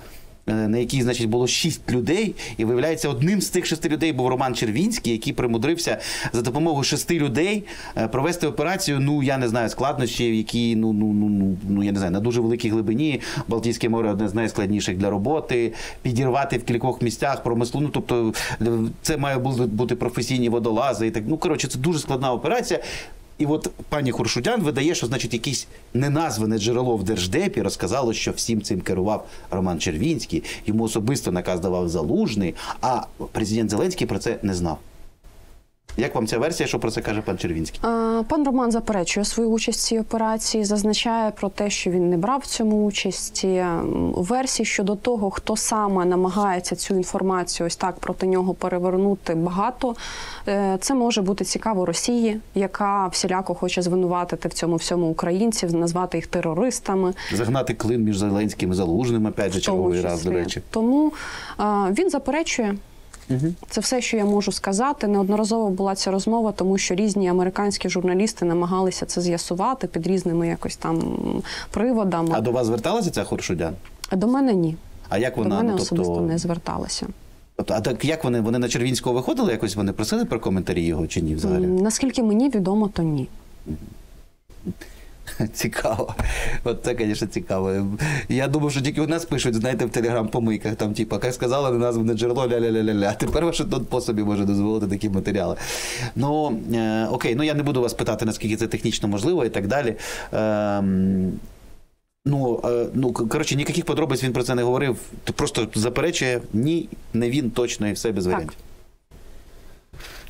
е, На якій, значить, було шість людей, і виявляється, одним з цих шести людей був Роман Червінський, який примудрився за допомогою шести людей е, провести операцію. Ну я не знаю складнощі, які ну ну ну ну ну я не знаю на дуже великій глибині. Балтійське море одне з найскладніших для роботи. Підірвати в кількох місцях промислу. Ну тобто е, це має бути професійні водолази. І так ну коротше, це дуже складна операція. І от пані Хуршудян видає, що значить якесь неназване джерело в держдепі розказало, що всім цим керував Роман Червінський, йому особисто наказ давав залужний, а президент Зеленський про це не знав. Як вам ця версія, що про це каже пан Червінський? А, Пан Роман заперечує свою участь в цій операції, зазначає про те, що він не брав в цьому участі. Версій щодо того, хто саме намагається цю інформацію ось так проти нього перевернути, багато. Е, Це може бути цікаво Росії, яка всіляко хоче звинуватити в цьому всьому українців, назвати їх терористами. Загнати клин між Зеленським і Залужним, опять же, черговий раз, до речі. Тому а, він заперечує. Це все, що я можу сказати. Неодноразово була ця розмова, тому що різні американські журналісти намагалися це з'ясувати під різними якось там приводами. А до вас зверталася ця Хуршудян? А до мене ні. А як вона до мене ну, особисто тобто, не зверталася. тобто, а так як вони? Вони на Червінського виходили якось? Вони просили про коментарі його чи ні взагалі? Наскільки мені відомо, то ні. Цікаво. От це, звісно, цікаво. Я думав, що тільки у нас пишуть, знаєте, в телеграм-помийках, там, типу, як сказала, не назване джерело, ля-ля-ля-ля-ля. Тепер Вашингтон по собі може дозволити такі матеріали. Ну, е, окей, ну я не буду вас питати, наскільки це технічно можливо і так далі. Ем, Ну, е, ну коротше, ніяких подробиць він про це не говорив. Просто заперечує ні, не він точно і все без варіантів.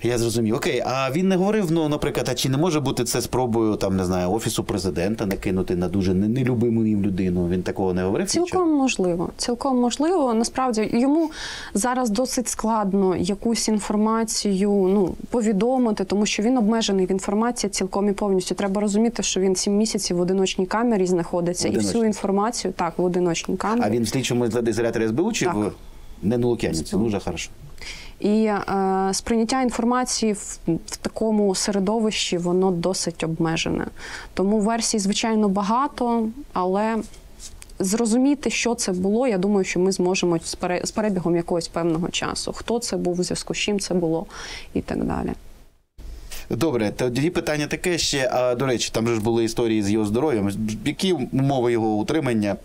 Я зрозумів. Окей, а він не говорив, ну, наприклад, а чи не може бути це спробою там, не знаю, офісу президента накинути на дуже нелюбиму їм людину? Він такого не говорив? нічого? Цілком можливо. Цілком можливо. Насправді йому зараз досить складно якусь інформацію ну повідомити, тому що він обмежений в інформації цілком і повністю. Треба розуміти, що він сім місяців в одиночній камері знаходиться, і всю інформацію так в одиночній камері. А він в слідчому ізоляторі СБУ чи Так. в не на Лук'янівці? Вже хорошо. І е, сприйняття інформації в, в такому середовищі воно досить обмежене. Тому версій, звичайно, багато, але зрозуміти, що це було, я думаю, що ми зможемо з перебігом якогось певного часу. Хто це був, у зв'язку з чим це було і так далі. Добре, тоді питання таке ще. А до речі, там же ж були історії з його здоров'ям. Які умови його утримання?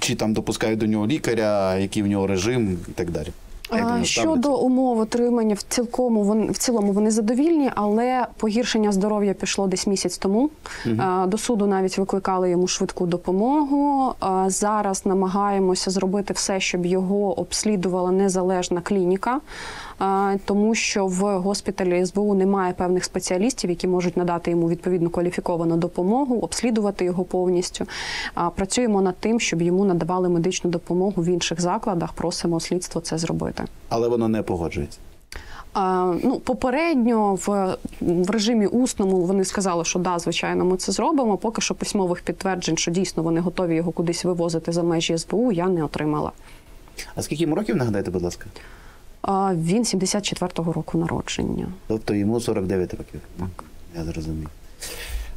Чи там допускають до нього лікаря, який в нього режим і так далі? Як А, Щодо умов отримання, в цілкому вони в цілому вони задовільні, але погіршення здоров'я пішло десь місяць тому. А, До суду навіть викликали йому швидку допомогу. Зараз намагаємося зробити все, щоб його обслідувала незалежна клініка, тому що в госпіталі СБУ немає певних спеціалістів, які можуть надати йому відповідну кваліфіковану допомогу, обслідувати його повністю. Працюємо над тим, щоб йому надавали медичну допомогу в інших закладах. Просимо слідство це зробити. Але воно не погоджується. А, ну, попередньо в, в режимі усному вони сказали, що да, звичайно, ми це зробимо. Поки що письмових підтверджень, що дійсно вони готові його кудись вивозити за межі СБУ, я не отримала. А скільки йому років нагадайте, будь ласка? А, він 74-го року народження. Тобто йому 49 років. Так. Я зрозумів.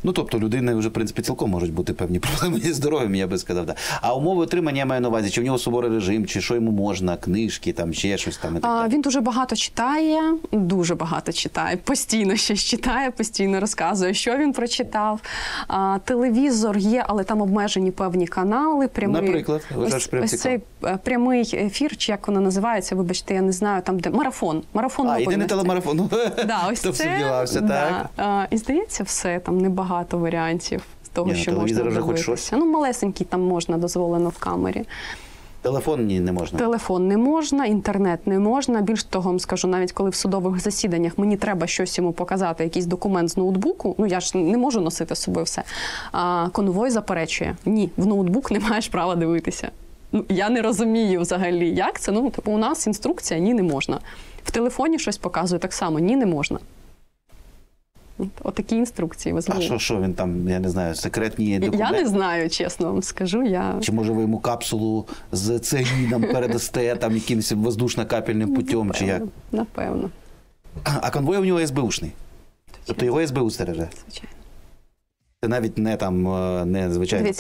Ну, тобто, людини вже, в принципі, цілком можуть бути певні проблеми зі здоров'ям, я би сказав. Да. А умови отримання я маю на увазі, чи в нього суворий режим, чи що йому можна, книжки, там ще щось там і так А, він дуже багато читає, дуже багато читає, постійно щось читає, постійно розказує, що він прочитав. А, телевізор є, але там обмежені певні канали. Прямий, Наприклад, ось, прям ось цей е, прямий ефір, чи як воно називається, вибачте, я не знаю, там де марафон. Марафон А, єдиний телемарафон. Да, ось це, да. так? А, і здається, все там небагато варіантів з того, Ні, ну, що можна вже хоч щось. Ну, малесенький там можна дозволено в камері. Телефон ні, не можна. Телефон не можна, інтернет не можна. Більш того, вам скажу, навіть коли в судових засіданнях мені треба щось йому показати, якийсь документ з ноутбуку. Ну я ж не можу носити з собою все. А конвой заперечує: ні, в ноутбук не маєш права дивитися. Ну я не розумію взагалі, як це. Ну типу, у нас інструкція ні, не можна. В телефоні щось показує так само, ні, не можна. От- Отакі інструкції ви А що, що він там, я не знаю, секретні Я не знаю, чесно вам скажу. Я Чи може ви йому капсулу з цеїном передасте там якимось воздушно-капельним путем, чи як? напевно, напевно, А конвой у нього СБУшний. Тобто його СБУ стереже. звичайно. Це навіть не там е, не звичайно.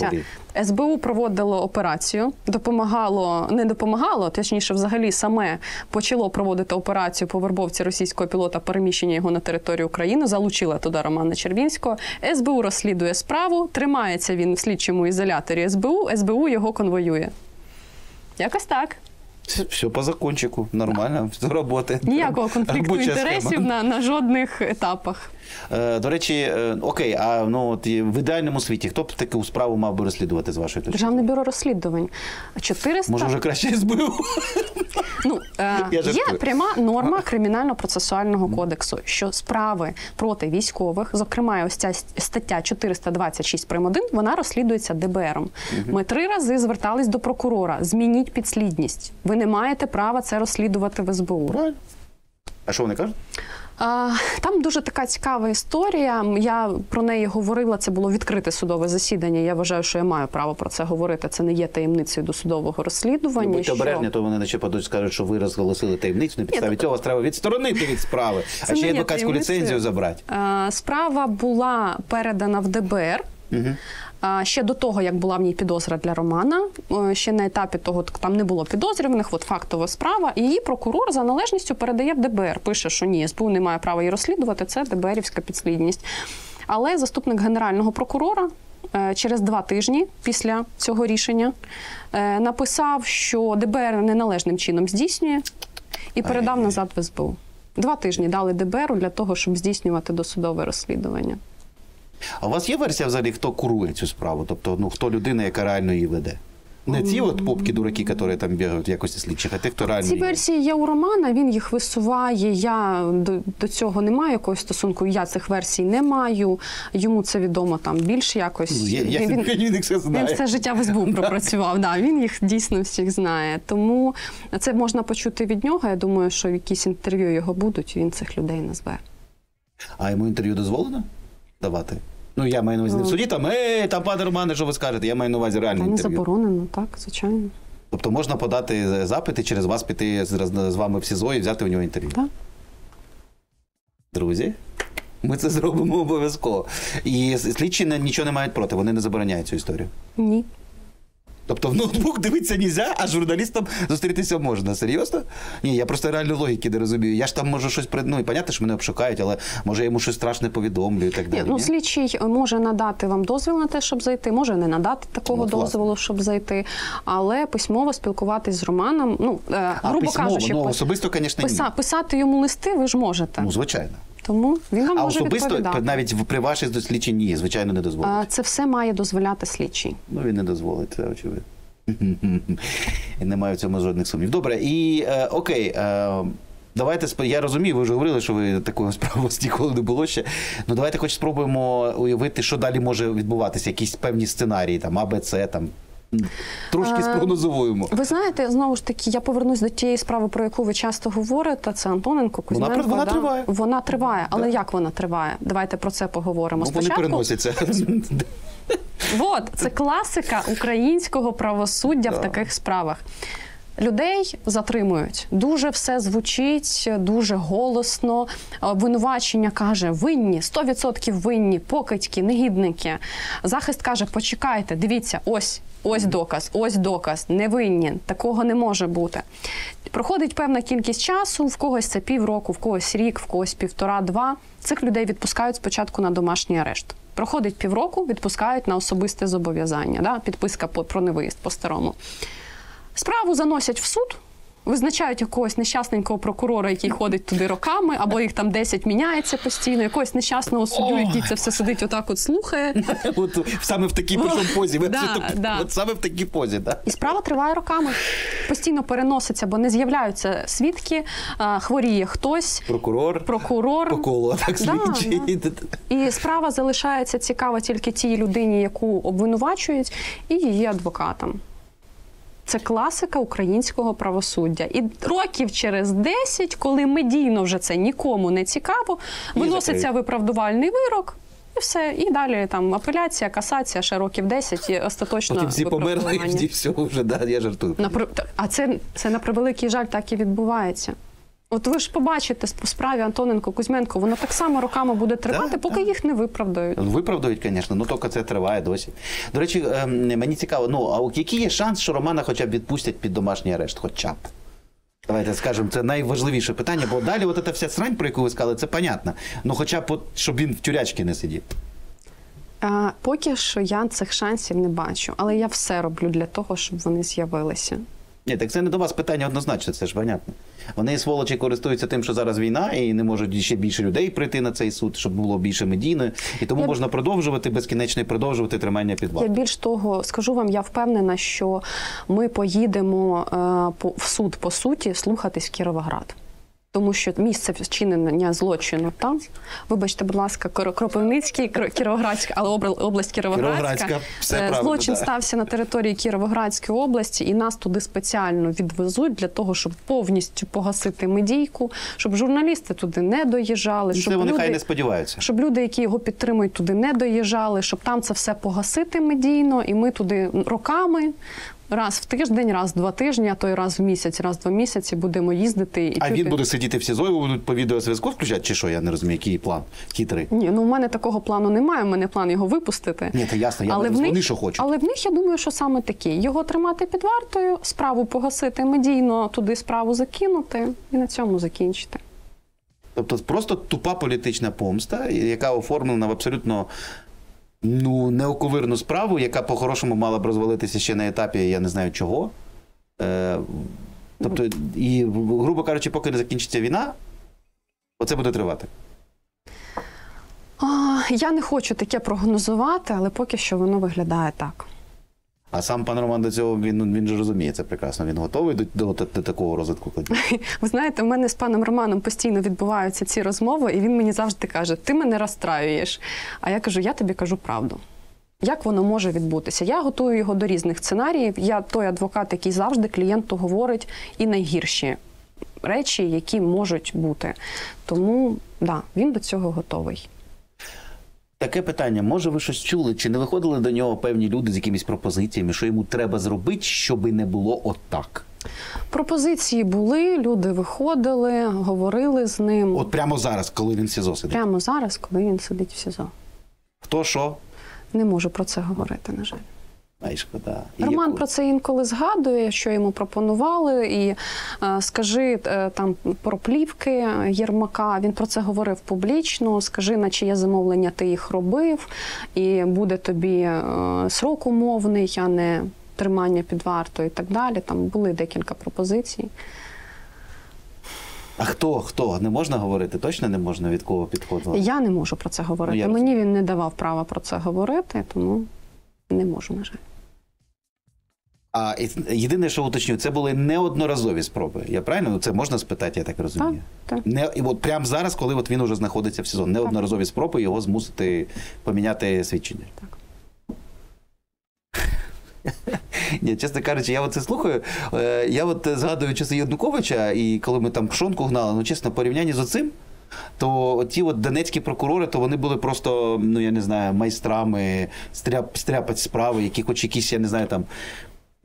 СБУ проводило операцію, допомагало, не допомагало, точніше, взагалі саме почало проводити операцію по вербовці російського пілота, переміщення його на територію України. Залучила туди Романа Червінського. СБУ розслідує справу. Тримається він в слідчому ізоляторі СБУ. СБУ його конвоює. Якось так. Все по закончику, нормально, все роботи. Ніякого конфлікту інтересів на, на жодних етапах. Е, До речі, е, окей, а ну от в ідеальному світі хто б таку справу мав би розслідувати з вашої точки? Державне бюро розслідувань. 400... Може, вже краще СБУ? Ну, е, є пряма норма кримінально-процесуального кодексу, що справи проти військових, зокрема, ось ця стаття 426 прим. 1, вона розслідується ДБРом. Ми три рази звертались до прокурора. Змініть підслідність. Ви не маєте права це розслідувати в СБУ. А що вони кажуть? Там дуже така цікава історія. Я про неї говорила. Це було відкрите судове засідання. Я вважаю, що я маю право про це говорити. Це не є таємницею до судового розслідування. Будьте що- обережні, то вони наче падуть, скажуть, що ви розголосили таємницю. На підставі Ні, цього вас треба відсторонити від справи, а ще адвокатську ліцензію забрати. Е, Справа була передана в ДБР. Угу. Ще до того, як була в ній підозра для Романа, ще на етапі того там не було підозрюваних, от фактова справа. І її прокурор за належністю передає в ДБР. Пише, що ні, СБУ не має права її розслідувати. Це ДБРівська підслідність. Але заступник генерального прокурора е, через два тижні після цього рішення е, написав, що ДБР неналежним чином здійснює і передав назад в СБУ. Два тижні дали ДБРу для того, щоб здійснювати досудове розслідування. А у вас є версія взагалі, хто курує цю справу? Тобто, ну хто людина, яка реально її веде? Не ці от попки дураки, які там бігають в якості слідчих, а ті, хто реально Ці версії є у Романа, він їх висуває. Я до, до цього не маю якогось стосунку. Я цих версій не маю. Йому це відомо там більш якось. Ну, я, я, він, він, він, все він все життя в СБУ пропрацював. Да, він їх дійсно всіх знає. Тому це можна почути від нього. Я думаю, що якісь інтерв'ю його будуть. Він цих людей назве. А йому інтерв'ю дозволено давати? Ну, я маю на увазі не в суді, там, ей, там, пане Романе, що ви скажете? Я маю на увазі реальне Та не інтерв'ю. заборонено, так, звичайно. Тобто можна подати запит і через вас піти з, з вами в СІЗО і взяти у нього інтерв'ю. Так. Друзі, ми це зробимо обов'язково. І слідчі нічого не мають проти, вони не забороняють цю історію. Ні. Тобто в ноутбук дивитися нельзя, а журналістам зустрітися можна. Серйозно? Ні, я просто реально логіки не розумію. Я ж там можу щось ну, і понятно, що мене обшукають, але може я йому щось страшне повідомлю і так Ні, далі. ну ні? слідчий може надати вам дозвіл на те, щоб зайти, може не надати такого От, власне. дозволу, щоб зайти, але письмово спілкуватись з Романом. Ну е, а грубо письмово, кажучи, ну, особисто, звісно, писа- писати йому листи ви ж можете. Ну, звичайно. Тому він вам А може особисто відповідати. навіть при вашій дослідженні ні, звичайно, не дозволить. А, Це все має дозволяти слідчий. Ну, він не дозволить, це очевидно. Немає в цьому жодних сумнів. Добре, і е, окей. Е, Давайте я розумію, ви вже говорили, що ви такого справи ніколи не було ще. Ну давайте хоч спробуємо уявити, що далі може відбуватися, якісь певні сценарії, там А, Б, С, там трошки Е, спрогнозуємо. Ви знаєте, знову ж таки, я повернусь до тієї справи, про яку ви часто говорите. Це Антоненко Кузьменко. Вона, вона да? триває. Вона триває, але Да. як вона триває? Давайте про це поговоримо. Ну, вони Спочатку переносяться. От це класика українського правосуддя Да. в таких справах. Людей затримують. Дуже все звучить, дуже голосно. Обвинувачення каже: винні, 100% винні, покидьки, негідники. Захист каже: почекайте, дивіться, ось. Ось доказ, ось доказ, не винні. Такого не може бути. Проходить певна кількість часу, в когось це півроку, в когось рік, в когось півтора-два. Цих людей відпускають спочатку на домашній арешт. Проходить півроку, відпускають на особисте зобов'язання, да? підписка по- про невиїзд по-старому. Справу заносять в суд. Визначають якогось нещасненького прокурора, який ходить туди роками, або їх там 10 міняється постійно, якогось нещасного суддю, який це все сидить, отак от слухає. От саме в такій позі. Да, да. От саме в такій позі, так? І справа триває роками. Постійно переноситься, бо не з'являються свідки, хворіє хтось, Прокурор прокурор. по колу так Да, слідчий. І справа залишається цікава тільки тій людині, яку обвинувачують, і її адвокатам. Це класика українського правосуддя. І років через 10, коли медійно вже це нікому не цікаво, виноситься виправдувальний вирок. І все, і далі там апеляція, касація, ще років 10 і остаточно Потім всі померли, і всього всі вже, да, я жартую. На А це, це на превеликий жаль так і відбувається. От ви ж побачите по справі Антоненко Кузьменко, воно так само роками буде тривати, Да, поки да. їх не виправдають. Виправдають, звісно, ну тільки це триває досі. До речі, ем, мені цікаво, ну а який є шанс, що Романа хоча б відпустять під домашній арешт? Хоча б. Давайте скажемо, це найважливіше питання, бо далі от ця вся срань, про яку ви сказали, це понятно. Ну хоча б, от, щоб він в тюрячці не сидів. Поки що я цих шансів не бачу, але я все роблю для того, щоб вони з'явилися. Ні, так це не до вас питання однозначно, це ж понятно. Вони сволочі користуються тим, що зараз війна, і не можуть ще більше людей прийти на цей суд, щоб було більше медійно. І тому Я- можна продовжувати безкінечно і продовжувати тримання під Я більш того скажу вам, я впевнена, що ми поїдемо е, в суд по суті слухатись в Кіровоград. Тому що місце вчинення злочину там, вибачте, будь ласка, Кропивницький, Кро- Кіровоградська, але область Кіровоградська. Е, Злочин да. стався на території Кіровоградської області, і нас туди спеціально відвезуть для того, щоб повністю погасити медійку, щоб журналісти туди не доїжджали, І щоб вони люди... хай не сподіваються. Щоб люди, які його підтримують, туди не доїжджали, щоб там це все погасити медійно, і ми туди роками. Раз в тиждень, раз в два тижні, а то й раз в місяць, раз в два місяці будемо їздити і А чути. він буде сидіти в СІЗО, його будуть по відеозв'язку включати, чи що? Я не розумію, який план хитрий. Ні, ну в мене такого плану немає. У мене план його випустити. Ні, це ясно, я але в них, вони що хочуть. але в них я думаю, що саме такі його тримати під вартою, справу погасити медійно, туди справу закинути і на цьому закінчити. Тобто просто тупа політична помста, яка оформлена в абсолютно ну, неоковирну справу, яка по-хорошому мала б розвалитися ще на етапі, я не знаю чого. Е, тобто, і, грубо кажучи, поки не закінчиться війна, оце буде тривати. Я не хочу таке прогнозувати, але поки що воно виглядає так. А сам пан Роман до цього він, він же розуміє це прекрасно. Він готовий до, до, до такого розвитку. Ви знаєте, в мене з паном Романом постійно відбуваються ці розмови, і він мені завжди каже: Ти мене розстраюєш. А я кажу: я тобі кажу правду. Як воно може відбутися? Я готую його до різних сценаріїв. Я той адвокат, який завжди клієнту говорить і найгірші речі, які можуть бути. Тому да, він до цього готовий. Таке питання: може, ви щось чули? Чи не виходили до нього певні люди з якимись пропозиціями, що йому треба зробити, щоби не було отак? Пропозиції були, люди виходили, говорили з ним От прямо зараз, коли він в СІЗО сидить. прямо зараз, коли він сидить в СІЗО. Хто що? Не можу про це говорити, на жаль. Ай, шкода. І Роман яку? про це інколи згадує, що йому пропонували, і е, скажи е, там про плівки Єрмака. Він про це говорив публічно. Скажи, на чиє замовлення ти їх робив, і буде тобі е, срок умовний, а не тримання під вартою і так далі. Там були декілька пропозицій. А хто? Хто? Не можна говорити? Точно не можна від кого підходило? Я не можу про це говорити. Ну, я Мені він не давав права про це говорити, тому не можу, на жаль. А єдине, що уточню, це були неодноразові спроби. Я правильно? Ну, Це можна спитати, я так розумію. Так, так. Не, і от прямо зараз, коли от він уже знаходиться в сезон, неодноразові спроби його змусити поміняти свідчення. Так. Ні, чесно кажучи, я це слухаю. е, Я от згадую часи Януковича, і коли ми там пшонку гнали, ну чесно, в порівнянні з оцим, то ті от донецькі прокурори, то вони були просто, ну я не знаю, майстрами стряп, стряпать справи, які хоч якісь, я не знаю, там.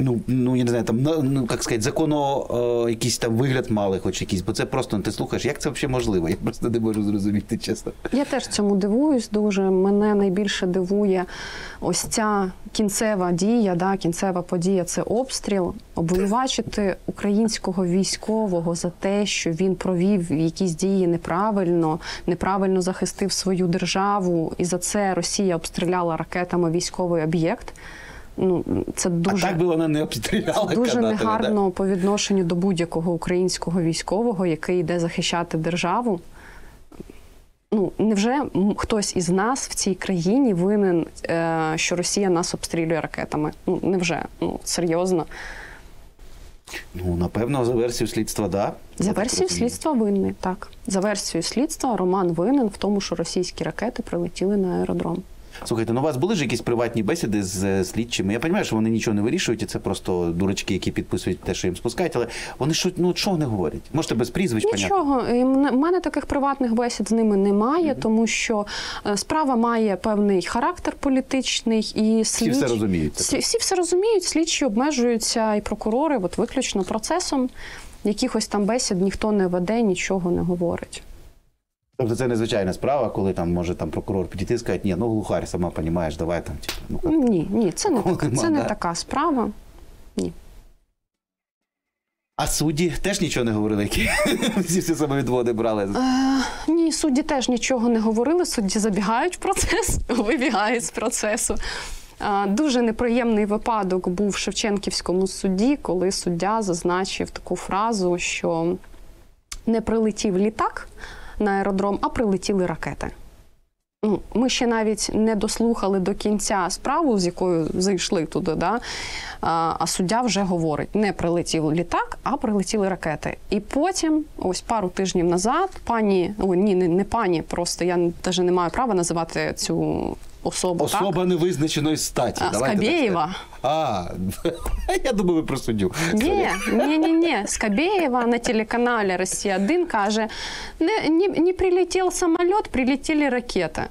Ну, ну я не знаю, там ну як сказати, законно е, якийсь там вигляд мали, хоч якийсь, бо це просто ти слухаєш, як це взагалі можливо? Я просто не можу зрозуміти, чесно. Я теж цьому дивуюсь дуже. Мене найбільше дивує ось ця кінцева дія, да, кінцева подія це обстріл. Обвинувачити українського військового за те, що він провів якісь дії неправильно, неправильно захистив свою державу, і за це Росія обстріляла ракетами військовий об'єкт. Ну це дуже А так би вона не обстріляла Дуже канатами, негарно по відношенню до будь-якого українського військового, який йде захищати державу. Ну, невже хтось із нас в цій країні винен, е, що Росія нас обстрілює ракетами? Ну, невже? Ну, серйозно. Ну, напевно, за версією слідства, да. За версією слідства винний, так. За версією слідства Роман винен в тому, що російські ракети прилетіли на аеродром. Слухайте, ну у вас були ж якісь приватні бесіди з е, слідчими? Я розумію, що вони нічого не вирішують, і це просто дурачки, які підписують те, що їм спускають, але вони що, ну, що не говорять? Можете без прізвищ. Нічого, мене- в мене таких приватних бесід з ними немає, тому що е, справа має певний характер політичний і Всі все розуміють. Всі, всі все розуміють, слідчі обмежуються і прокурори, от виключно процесом. Якихось там бесід ніхто не веде, нічого не говорить. Тобто це незвичайна справа, коли там може там прокурор підійти і сказати, ні, ну глухарь, сама розумієш, давай там. Типу, ну. Ні, ні, це не нема, це не така справа. А судді теж нічого не говорили, які всі всі самовідводи брали. Е, ні, судді теж нічого не говорили. Судді забігають в процес, вибігають з процесу. Е, Дуже неприємний випадок був в Шевченківському суді, коли суддя зазначив таку фразу, що не прилетів літак на аеродром, а прилетіли ракети. Ну, Ми ще навіть не дослухали до кінця справу, з якою зайшли туди, да? а, суддя вже говорить: не прилетів літак, а прилетіли ракети. І потім, ось пару тижнів назад, пані, о, ні, не, не пані, просто я навіть не маю права називати цю особу. так? Особа невизначеної статі. А, Давайте Скабєєва. А, я думаю, ви про суддю. Ні, ні, ні, ні. Скабєєва на телеканалі Росія 1 каже: не, не, не прилетів самоліт, прилетіли ракети.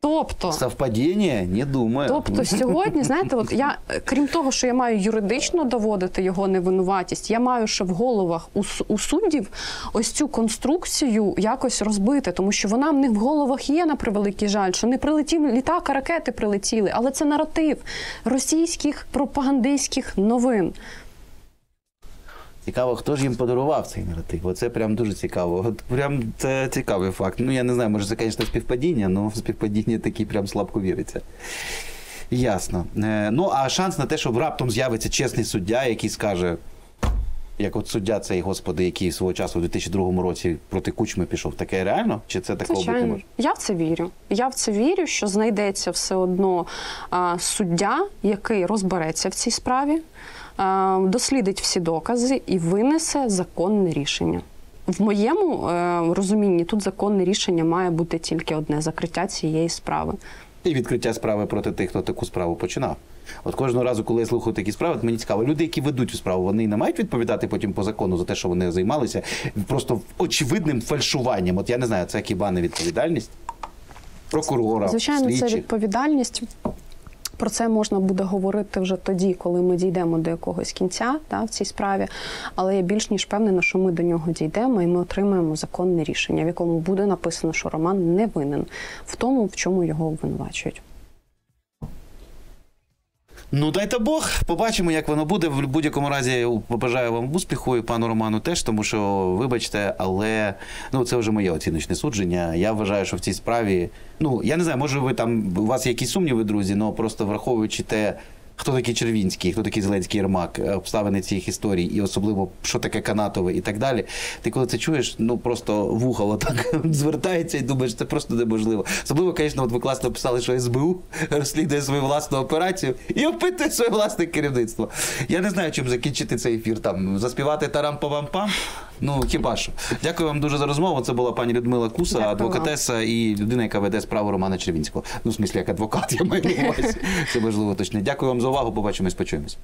Тобто. Совпадіння? Не думаю. Тобто сьогодні, знаєте, от я крім того, що я маю юридично доводити його невинуватість, я маю ще в головах у, у суддів ось цю конструкцію якось розбити, тому що вона в них в головах є на превеликий жаль, що не прилетів літак, а ракети прилетіли, але це наратив російських пропагандистських новин. Цікаво, хто ж їм подарував цей наратив. Оце прям дуже цікаво. От прям це цікавий факт. Ну я не знаю, може це, звісно, співпадіння, але співпадіння такі прям слабко віриться. Ясно. Е, ну, а шанс на те, що раптом з'явиться чесний суддя, який скаже, як от суддя цей, господи, який свого часу у 2002 році проти кучми пішов, таке реально? Чи це такого бути може? я в це вірю. Я в це вірю, що знайдеться все одно а, суддя, який розбереться в цій справі, а, дослідить всі докази і винесе законне рішення. В моєму е, розумінні тут законне рішення має бути тільки одне закриття цієї справи. І відкриття справи проти тих, хто таку справу починав. От кожного разу, коли я слухаю такі справи, от мені цікаво, люди, які ведуть цю справу, вони не мають відповідати потім по закону за те, що вони займалися просто очевидним фальшуванням. От я не знаю, це хіба не відповідальність прокурора, Звичайно, це відповідальність. Про це можна буде говорити вже тоді, коли ми дійдемо до якогось кінця да, в цій справі. Але я більш ніж впевнена, що ми до нього дійдемо і ми отримаємо законне рішення, в якому буде написано, що Роман не винен в тому, в чому його обвинувачують. Ну дайте Бог, побачимо, як воно буде. В будь-якому разі побажаю вам успіху і пану Роману теж, тому що, вибачте, але ну це вже моє оціночне судження. Я вважаю, що в цій справі, ну я не знаю, може ви там у вас якісь сумніви, друзі, але просто враховуючи те. Хто такий Червінський, хто такий Зеленський Єрмак, е, обставини цих історій, і особливо що таке канатове і так далі. Ти коли це чуєш, ну просто вухо отак звертається і думаєш, це просто неможливо. Особливо, звісно, от ви класно писали, що СБУ розслідує свою власну операцію і опитує своє власне керівництво. Я не знаю, чим закінчити цей ефір. Там заспівати тарам пам пам Ну хіба що. Дякую вам дуже за розмову. Це була пані Людмила Куса, Дякую адвокатеса і людина, яка веде справу Романа Червінського. Ну, в смислі, як адвокат, я маю на увазі. Це важливо точно. Дякую вам за увагу. Побачимось, почуємось.